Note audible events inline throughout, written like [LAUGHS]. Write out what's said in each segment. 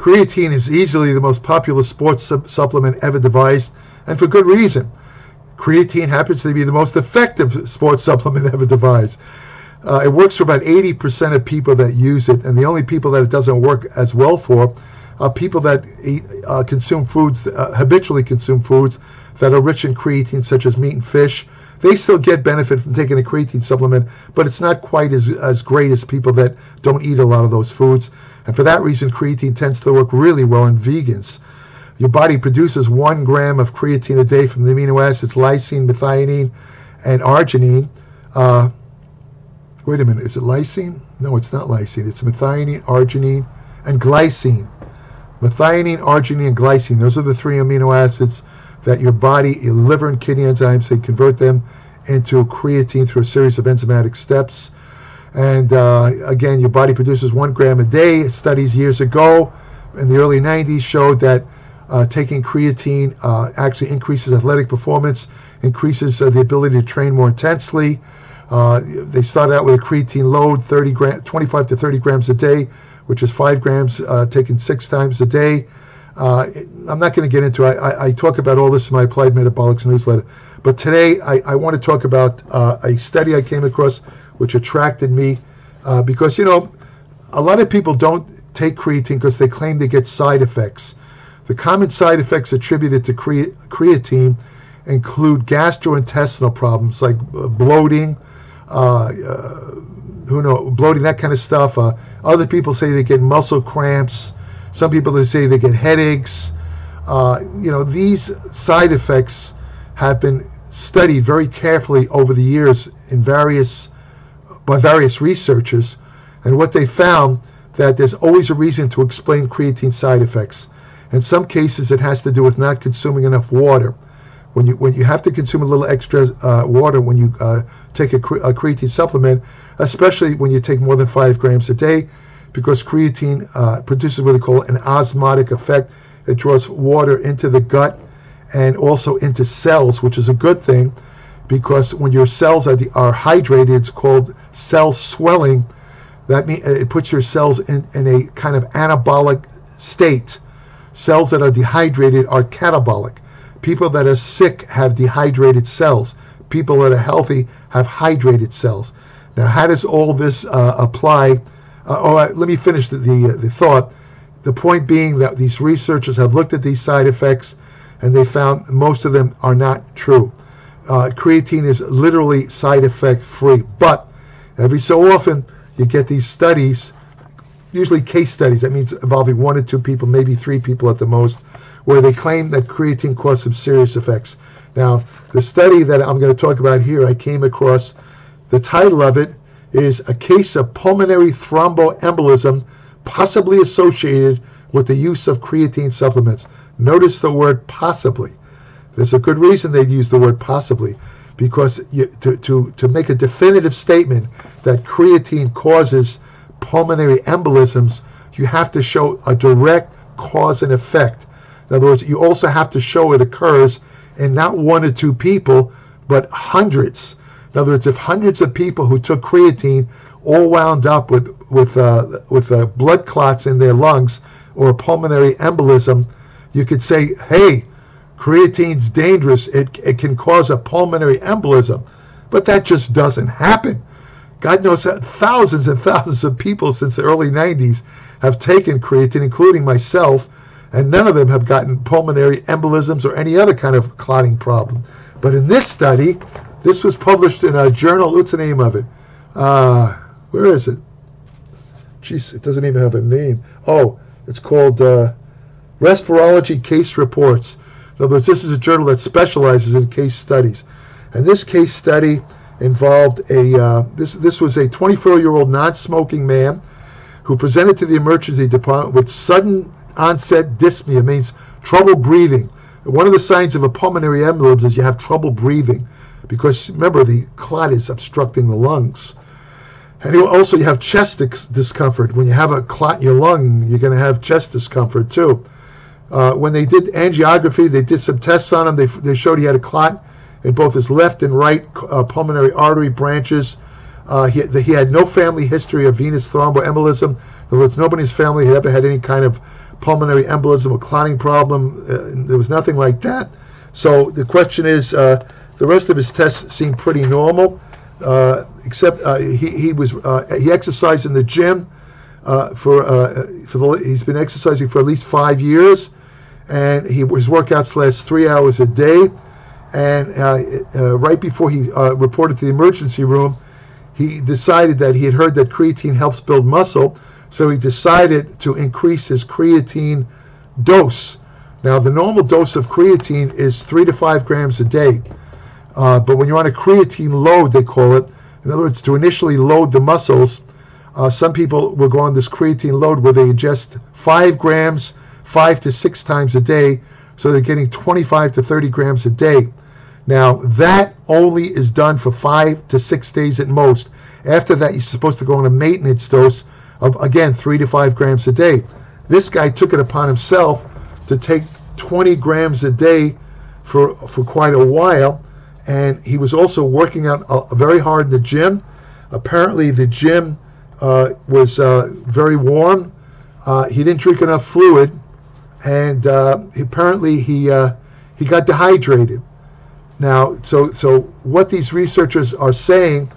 Creatine is easily the most popular sports supplement ever devised, and for good reason. Creatine happens to be the most effective sports supplement ever devised. Uh, it works for about 80% of people that use it, and the only people that it doesn't work as well for are people that eat, uh, consume foods, uh, habitually consume foods that are rich in creatine, such as meat and fish. They still get benefit from taking a creatine supplement, but it's not quite as, as great as people that don't eat a lot of those foods. And for that reason, creatine tends to work really well in vegans. Your body produces one gram of creatine a day from the amino acids lysine, methionine, and arginine. Uh, wait a minute, is it lysine? No, it's not lysine. It's methionine, arginine, and glycine. Methionine, arginine, and glycine. Those are the three amino acids that your body, your liver and kidney enzymes, they convert them into creatine through a series of enzymatic steps. And uh, again, your body produces one gram a day. Studies years ago in the early 90s showed that uh, taking creatine uh, actually increases athletic performance, increases uh, the ability to train more intensely. Uh, they started out with a creatine load, 30 gram, 25 to 30 grams a day, which is five grams uh, taken six times a day. Uh, I'm not going to get into it. I, I, talk about all this in my Applied Metabolics newsletter. But today I, I want to talk about uh, a study I came across which attracted me uh, because, you know, a lot of people don't take creatine because they claim they get side effects. The common side effects attributed to cre- creatine include gastrointestinal problems like uh, bloating, uh, uh, who know, bloating, that kind of stuff. Other people say they get muscle cramps. Some people they say they get headaches. Uh, you know, these side effects have been studied very carefully over the years in various by various researchers, and what they found that there's always a reason to explain creatine side effects. In some cases, it has to do with not consuming enough water when you when you have to consume a little extra uh, water when you uh, take a, cre- a, creatine supplement, especially when you take more than five grams a day, because creatine uh, produces what they call an osmotic effect. It draws water into the gut and also into cells, which is a good thing, because when your cells are, are hydrated, it's called cell swelling. That means it puts your cells in, in a kind of anabolic state. Cells that are dehydrated are catabolic People that are sick have dehydrated cells. People that are healthy have hydrated cells. Now, how does all this uh, apply? Uh, oh, let me finish the, the, uh, the thought. The point being that these researchers have looked at these side effects and they found most of them are not true. Uh, creatine is literally side effect free, but every so often you get these studies, usually case studies, that means involving one or two people, maybe three people at the most, where they claim that creatine caused some serious effects. Now, the study that I'm going to talk about here, I came across, the title of it is A Case of Pulmonary Thromboembolism Possibly Associated with the Use of Creatine Supplements. Notice the word possibly. There's a good reason they use the word possibly because you, to, to, to make a definitive statement that creatine causes pulmonary embolisms, you have to show a direct cause and effect. In other words, you also have to show it occurs in not one or two people, but hundreds. In other words, if hundreds of people who took creatine all wound up with with uh, with uh, blood clots in their lungs or pulmonary embolism, you could say, "Hey, creatine's dangerous. It it can cause a pulmonary embolism," but that just doesn't happen. God knows that thousands and thousands of people since the early 90s have taken creatine, including myself, and none of them have gotten pulmonary embolisms or any other kind of clotting problem. But in this study, this was published in a journal. What's the name of it? Uh, where is it? Jeez, it doesn't even have a name. Oh, it's called uh, Respirology Case Reports. In other words, this is a journal that specializes in case studies. And this case study involved a uh, this this was a 24 year old non-smoking man who presented to the emergency department with sudden onset dyspnea means trouble breathing. One of the signs of a pulmonary embolism is you have trouble breathing because remember the clot is obstructing the lungs. And also you have chest discomfort. When you have a clot in your lung, you're going to have chest discomfort too. Uh, when they did angiography, they did some tests on him. They, they showed he had a clot in both his left and right uh, pulmonary artery branches. Uh, he, the, he had no family history of venous thromboembolism. In other words, nobody in his family had ever had any kind of pulmonary embolism or clotting problem. Uh, there was nothing like that. So the question is, uh, the rest of his tests seemed pretty normal, uh, except uh, he, he was uh, he exercised in the gym for for the, he's been exercising for at least five years, and he his workouts last three hours a day. And right before he reported to the emergency room, he decided that he had heard that creatine helps build muscle, so he decided to increase his creatine dose. Now, the normal dose of creatine is three to five grams a day, uh, but when you're on a creatine load, they call it, in other words, to initially load the muscles, uh, some people will go on this creatine load where they ingest five grams, five to six times a day, so they're getting 25 to 30 grams a day. Now, that only is done for five to six days at most. After that, you're supposed to go on a maintenance dose of, again, three to five grams a day. This guy took it upon himself to take 20 grams a day for, for quite a while. And he was also working out uh, very hard in the gym. Apparently, the gym uh, was uh, very warm. Uh, he didn't drink enough fluid, and uh, apparently he he got dehydrated. Now, so so what these researchers are saying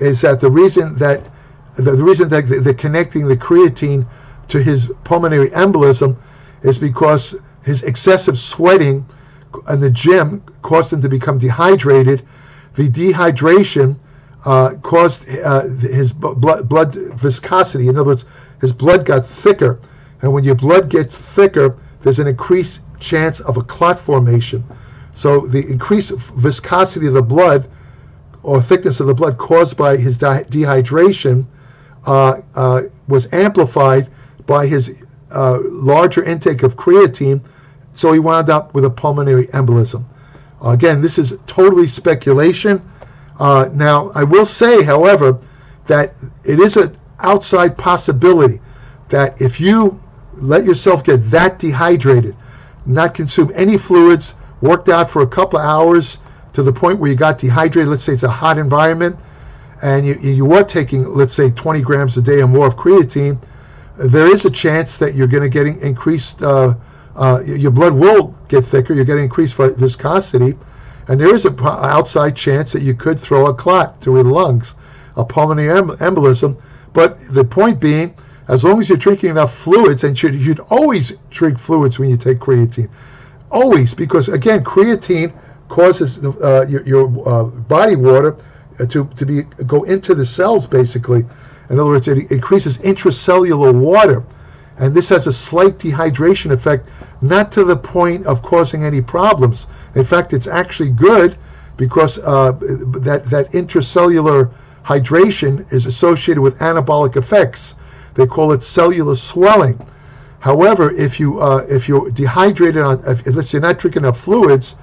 is that the reason that the, the reason that they're connecting the creatine to his pulmonary embolism is because his excessive sweating in the gym caused him to become dehydrated. The dehydration uh, caused uh, his blood, blood viscosity. In other words, his blood got thicker. And when your blood gets thicker, there's an increased chance of a clot formation. So the increased viscosity of the blood or thickness of the blood caused by his de- dehydration uh, uh, was amplified by his uh, larger intake of creatine, so he wound up with a pulmonary embolism. again, this is totally speculation. Uh, now, I will say, however, that it is an outside possibility that if you let yourself get that dehydrated, not consume any fluids, worked out for a couple of hours to the point where you got dehydrated, let's say it's a hot environment, and you, you were taking, let's say, 20 grams a day or more of creatine, there is a chance that you're going to get increased, uh, uh, your blood will get thicker, you're getting increased viscosity, and there is an outside chance that you could throw a clot through the lungs, a pulmonary em- embolism. But the point being, as long as you're drinking enough fluids, and you'd, you'd always drink fluids when you take creatine, always, because again, creatine causes uh, your, your uh, body water to, to be go into the cells basically. In other words, it increases intracellular water. And this has a slight dehydration effect, not to the point of causing any problems. In fact, it's actually good because uh, that, that intracellular hydration is associated with anabolic effects. They call it cellular swelling. However, if you uh, if you're dehydrated on, if, let's say you're not drinking enough fluids,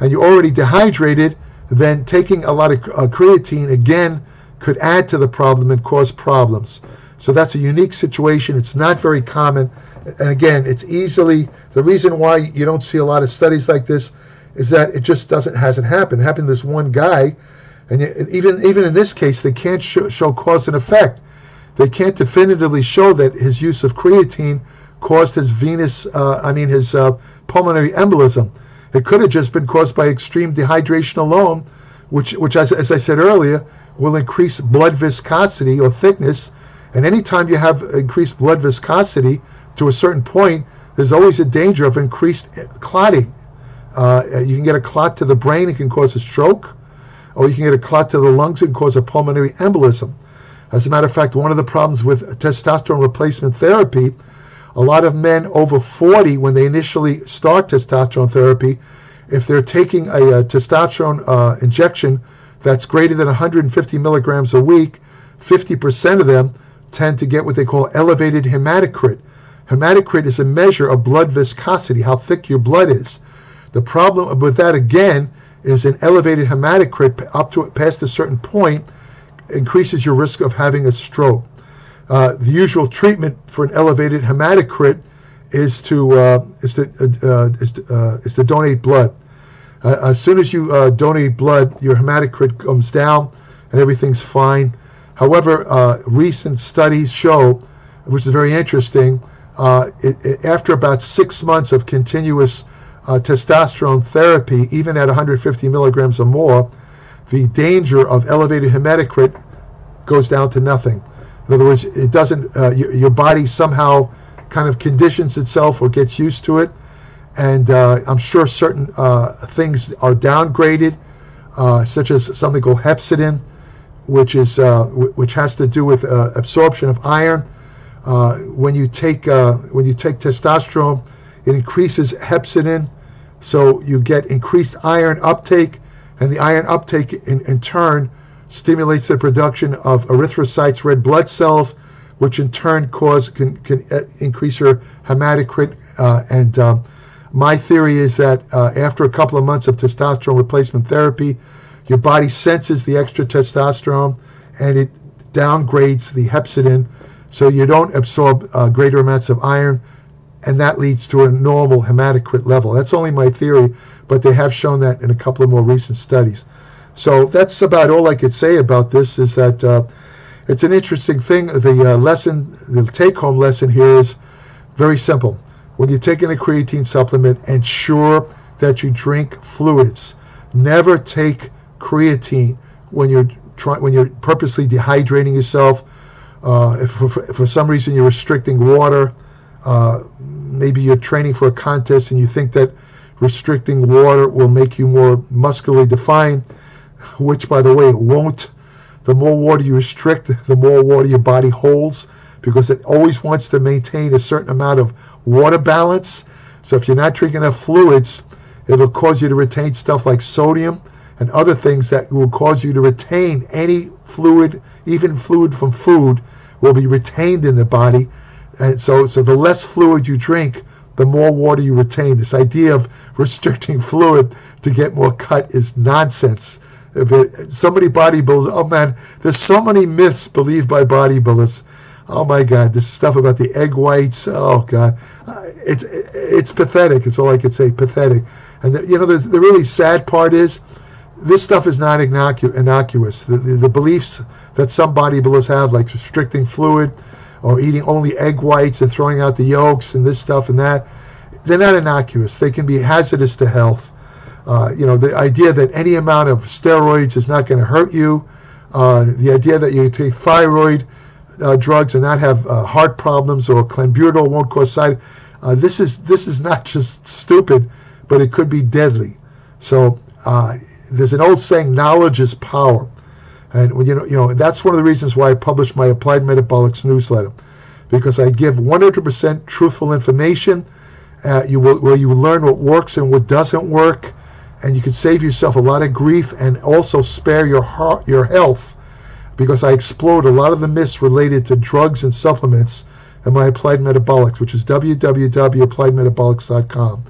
and you're already dehydrated, then taking a lot of uh, creatine again could add to the problem and cause problems. So that's a unique situation. It's not very common. And again, it's easily the reason why you don't see a lot of studies like this is that it just doesn't hasn't happened. It happened to this one guy, and even even in this case, they can't show, show cause and effect. They can't definitively show that his use of creatine caused his venous, uh, I mean his uh, pulmonary embolism. It could have just been caused by extreme dehydration alone, which, which as, as I said earlier, will increase blood viscosity or thickness. And anytime you have increased blood viscosity to a certain point, there's always a danger of increased clotting. Uh, you can get a clot to the brain, it can cause a stroke, or you can get a clot to the lungs, and cause a pulmonary embolism. As a matter of fact, one of the problems with testosterone replacement therapy, a lot of men over 40, when they initially start testosterone therapy, if they're taking a, a testosterone uh, injection that's greater than 150 milligrams a week, 50% of them tend to get what they call elevated hematocrit. Hematocrit is a measure of blood viscosity, how thick your blood is. The problem with that again is an elevated hematocrit up to past a certain point increases your risk of having a stroke. Uh, the usual treatment for an elevated hematocrit is to uh, is to uh, is to, uh, is to donate blood. Uh, as soon as you uh, donate blood, your hematocrit comes down and everything's fine. However, uh, recent studies show, which is very interesting, uh, it, it, after about six months of continuous uh, testosterone therapy, even at 150 milligrams or more, the danger of elevated hematocrit goes down to nothing. In other words, it doesn't. Uh, your, your, body somehow kind of conditions itself or gets used to it, and uh, I'm sure certain uh, things are downgraded, such as something called hepcidin, which is uh, which has to do with uh, absorption of iron. when you take when you take testosterone, it increases hepcidin, so you get increased iron uptake, and the iron uptake in, in turn stimulates the production of erythrocytes, red blood cells, which in turn cause can, can uh, increase your hematocrit. Uh, and um, my theory is that uh, after a couple of months of testosterone replacement therapy, your body senses the extra testosterone and it downgrades the hepcidin, so you don't absorb uh, greater amounts of iron, and that leads to a normal hematocrit level. That's only my theory, but they have shown that in a couple of more recent studies. So that's about all I could say about this. Is that uh, it's an interesting thing. The uh, lesson, the take-home lesson here is very simple. When you're taking a creatine supplement, ensure that you drink fluids. Never take creatine when you're trying when you're purposely dehydrating yourself. Uh, if, for, for, some reason you're restricting water, uh, maybe you're training for a contest and you think that restricting water will make you more muscularly defined which, by the way, it won't. The more water you restrict, the more water your body holds because it always wants to maintain a certain amount of water balance. So if you're not drinking enough fluids, it'll cause you to retain stuff like sodium and other things that will cause you to retain any fluid, even fluid from food, will be retained in the body. And so, so the less fluid you drink, the more water you retain. This idea of [LAUGHS] restricting fluid to get more cut is nonsense if it, somebody bodybuilders, oh man, there's so many myths believed by bodybuilders. Oh my God, this stuff about the egg whites. Oh God, uh, it's it's pathetic. It's all I could say, pathetic. And the, you know, the, the really sad part is, this stuff is not innocu- innocuous. The, the, the beliefs that some bodybuilders have, like restricting fluid, or eating only egg whites and throwing out the yolks and this stuff and that, they're not innocuous. They can be hazardous to health. Uh, you know, the idea that any amount of steroids is not going to hurt you, uh, the idea that you take thyroid uh, drugs and not have uh, heart problems or clenbuterol won't cause side. Uh, this is this is not just stupid, but it could be deadly. So there's an old saying, "Knowledge is power," and you know, you know that's one of the reasons why I publish my Applied Metabolics newsletter, because I give 100% truthful information. Uh, you will, where you learn what works and what doesn't work and you can save yourself a lot of grief and also spare your heart, your health because I explode a lot of the myths related to drugs and supplements in my Applied Metabolics, which is www.appliedmetabolics.com.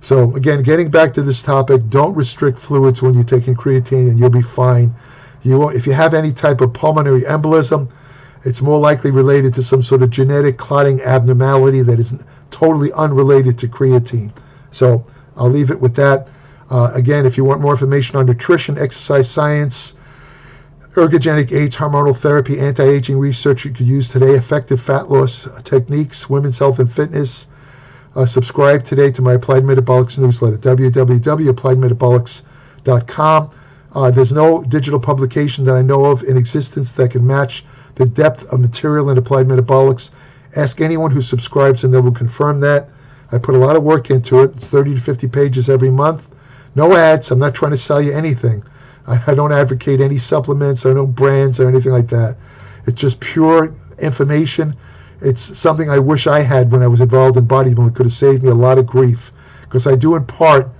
So again, getting back to this topic, don't restrict fluids when you're taking creatine, and you'll be fine. You if you have any type of pulmonary embolism, it's more likely related to some sort of genetic clotting abnormality that is totally unrelated to creatine. So I'll leave it with that. Uh, again, if you want more information on nutrition, exercise science, ergogenic AIDS, hormonal therapy, anti-aging research you could use today, effective fat loss techniques, women's health and fitness, uh, subscribe today to my Applied Metabolics newsletter, www.appliedmetabolics.com. Uh, there's no digital publication that I know of in existence that can match the depth of material in Applied Metabolics. Ask anyone who subscribes and they will confirm that. I put a lot of work into it. It's 30 to 50 pages every month. No ads. I'm not trying to sell you anything. I, I don't advocate any supplements or no brands or anything like that. It's just pure information. It's something I wish I had when I was involved in bodybuilding. It could have saved me a lot of grief because I do impart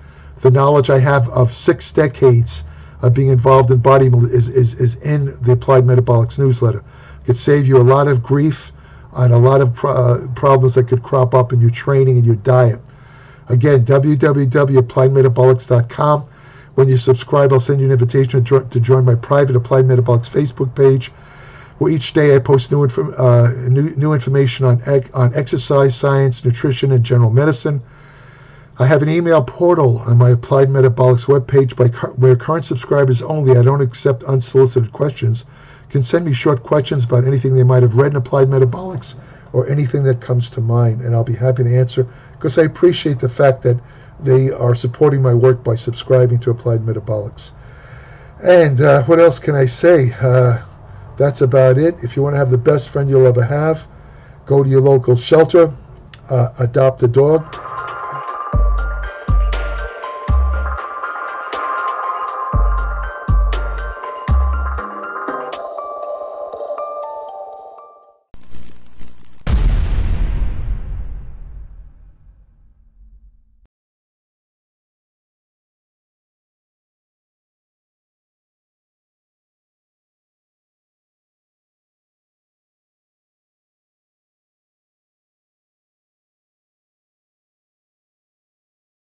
the knowledge I have of six decades of being involved in bodybuilding is, is, is in the Applied Metabolics newsletter. It could save you a lot of grief and a lot of uh, problems that could crop up in your training and your diet. Again, www.appliedmetabolics.com. When you subscribe, I'll send you an invitation to join my private Applied Metabolics Facebook page, where each day I post new, uh, new, new information on, on exercise, science, nutrition, and general medicine. I have an email portal on my Applied Metabolics webpage by where current subscribers only. I don't accept unsolicited questions can send me short questions about anything they might have read in Applied Metabolics or anything that comes to mind, and I'll be happy to answer because I appreciate the fact that they are supporting my work by subscribing to Applied Metabolics. And uh, what else can I say? Uh, that's about it. If you want to have the best friend you'll ever have, go to your local shelter, uh, adopt a dog,